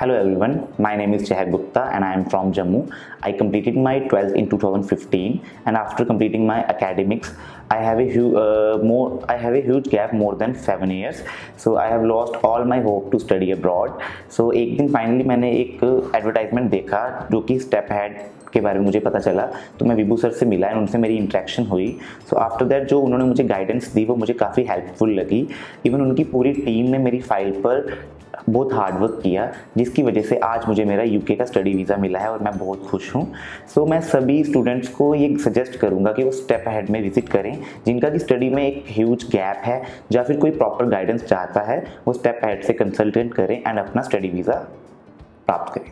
Hello everyone, my name is Chehar Gupta and I am from Jammu. I completed my 12th in 2015 and after completing my academics, I have a huge uh, more I have a huge gap more than seven years. So I have lost all my hope to study abroad. So एक दिन finally मैंने एक advertisement देखा जो step ahead के बारे में मुझे पता चला तो मैं विभू सर से मिला एंड उनसे मेरी इंट्रैक्शन हुई सो आफ्टर दैट जो उन्होंने मुझे गाइडेंस दी वो मुझे काफ़ी हेल्पफुल लगी इवन उनकी पूरी टीम ने मेरी फ़ाइल पर बहुत हार्डवर्क किया, जिसकी वजह से आज मुझे मेरा यूके का स्टडी वीज़ा मिला है और मैं बहुत खुश हूँ। सो मैं सभी स्टूडेंट्स को ये सजेस्ट करूँगा कि वो स्टेप अहेड में विज़िट करें, जिनका कि स्टडी में एक ह्यूज गैप है, या फिर कोई प्रॉपर गाइडेंस चाहता है, वो स्टेप अहेड से कंसल्टेंट करें एंड अपना स्टडी वीज़ा प्राप्त करें।